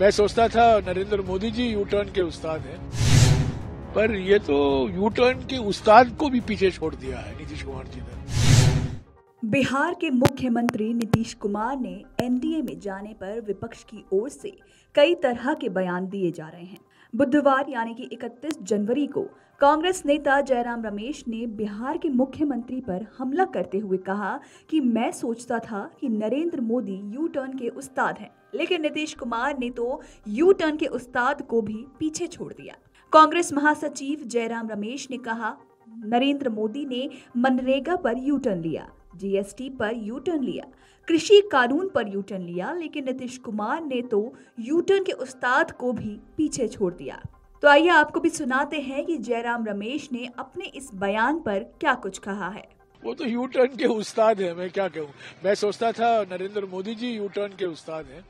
मैं सोचता था, नरेंद्र मोदी जी यू टर्न के उस्ताद हैं। पर ये तो यू टर्न के उस्ताद को भी पीछे छोड़ दिया है, नीतीश कुमार जी ने। बिहार के मुख्यमंत्री नीतीश कुमार ने एनडीए में जाने पर विपक्ष की ओर से कई तरह के बयान दिए जा रहे हैं। बुधवार यानी कि 31 जनवरी को कांग्रेस नेता जयराम रमेश ने बिहार के मुख्यमंत्री पर हमला करते हुए कहा कि मैं सोचता था कि नरेंद्र मोदी यू टर्न के उस्ताद हैं, लेकिन नीतीश कुमार ने तो यू टर्न के उस्ताद को भी पीछे छोड़ दिया। कांग्रेस महासचिव जयराम रमेश ने कहा, नरेंद्र मोदी ने मनरेगा पर यू टर्न लिया। जीएसटी पर यू टर्न लिया। कृषि कानून पर यू टर्न लिया, लेकिन नीतीश कुमार ने तो यू टर्न के उस्ताद को भी पीछे छोड़ दिया। तो आइए आपको भी सुनाते हैं कि जयराम रमेश ने अपने इस बयान पर क्या कुछ कहा है। वो तो यू टर्न के उस्ताद है, मैं क्या कहूँ। मैं सोचता था, नरेंद्र मोदी जी यू टर्न के उस्ताद हैं।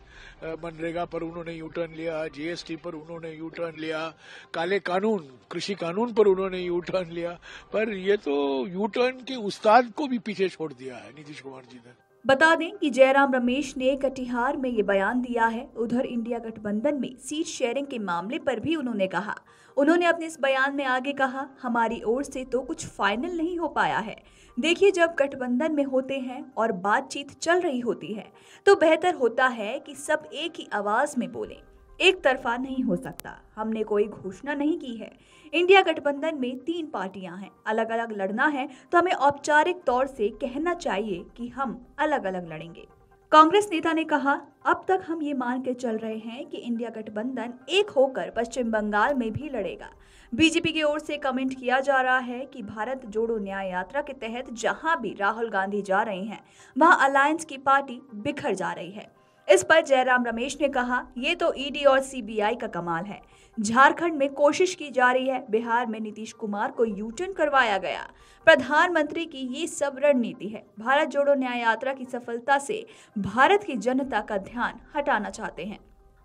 मनरेगा पर उन्होंने यू टर्न लिया जीएसटी पर उन्होंने यू टर्न लिया, काले कानून, कृषि कानून पर उन्होंने यू टर्न लिया। पर ये तो यू टर्न के उस्ताद को भी पीछे छोड़ दिया है, नीतीश कुमार जी ने। बता दें कि जयराम रमेश ने कटिहार में ये बयान दिया है। उधर इंडिया गठबंधन में सीट शेयरिंग के मामले पर भी उन्होंने कहा। उन्होंने अपने इस बयान में आगे कहा, हमारी ओर से तो कुछ फाइनल नहीं हो पाया है। देखिए जब गठबंधन में होते हैं और बातचीत चल रही होती है तो बेहतर होता है कि सब एक ही आवाज़ में बोलें। एक तरफा नहीं हो सकता। हमने कोई घोषणा नहीं की है। इंडिया गठबंधन में तीन पार्टियाँ हैं। अलग अलग लड़ना है तो हमें औपचारिक तौर से कहना चाहिए कि हम अलग अलग लड़ेंगे। कांग्रेस नेता ने कहा, अब तक हम ये मान के चल रहे हैं कि इंडिया गठबंधन एक होकर पश्चिम बंगाल में भी लड़ेगा। बीजेपी की ओर से कमेंट किया जा रहा है कि भारत जोड़ो न्याय यात्रा के तहत जहाँ भी राहुल गांधी जा रहे हैं, वहाँ अलायंस की पार्टी बिखर जा रही है। इस पर जयराम रमेश ने कहा, ये तो ईडी और सीबीआई का कमाल है। झारखंड में कोशिश की जा रही है, बिहार में नीतीश कुमार को यूटर्न करवाया गया। प्रधानमंत्री की ये सब रणनीति है। भारत जोड़ो न्याय यात्रा की सफलता से भारत की जनता का ध्यान हटाना चाहते हैं।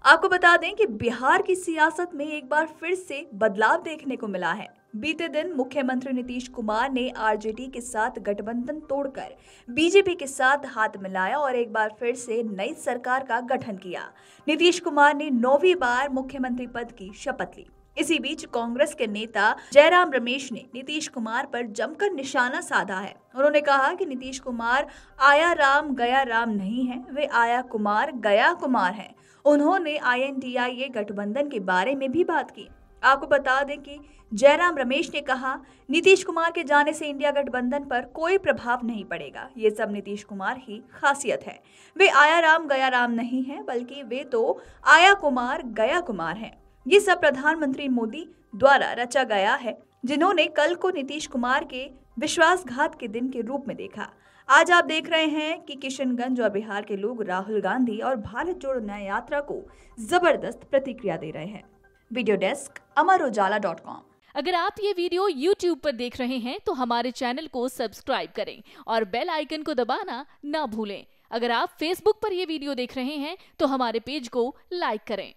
आपको बता दें कि बिहार की सियासत में एक बार फिर से बदलाव देखने को मिला है। बीते दिन मुख्यमंत्री नीतीश कुमार ने आरजेडी के साथ गठबंधन तोड़कर बीजेपी के साथ हाथ मिलाया और एक बार फिर से नई सरकार का गठन किया। नीतीश कुमार ने नौवीं बार मुख्यमंत्री पद की शपथ ली। इसी बीच कांग्रेस के नेता जयराम रमेश ने नीतीश कुमार पर जमकर निशाना साधा है। उन्होंने कहा कि नीतीश कुमार आया राम, गया राम नहीं है, वे आया कुमार, गया कुमार हैं। उन्होंने आईएनडीआईए गठबंधन के बारे में भी बात की। आपको बता दें कि जयराम रमेश ने कहा, नीतीश कुमार के जाने से इंडिया गठबंधन पर कोई प्रभाव नहीं पड़ेगा। ये सब नीतीश कुमार ही खासियत है। वे आया राम, गया राम नहीं है, बल्कि वे तो आया कुमार, गया कुमार हैं। ये सब प्रधानमंत्री मोदी द्वारा रचा गया है, जिन्होंने कल को नीतीश कुमार के विश्वासघात के दिन के रूप में देखा। आज आप देख रहे हैं कि किशनगंज और बिहार के लोग राहुल गांधी और भारत जोड़ो न्याय यात्रा को ज़बरदस्त प्रतिक्रिया दे रहे हैं। Video desk Amar Ujala dot com. अगर आप ये वीडियो YouTube पर देख रहे हैं तो हमारे चैनल को सब्सक्राइब करें और बेल आइकन को दबाना ना भूलें। अगर आप Facebook पर यह वीडियो देख रहे हैं तो हमारे पेज को लाइक करें।